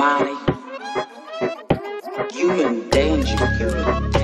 Mike. You in danger, you.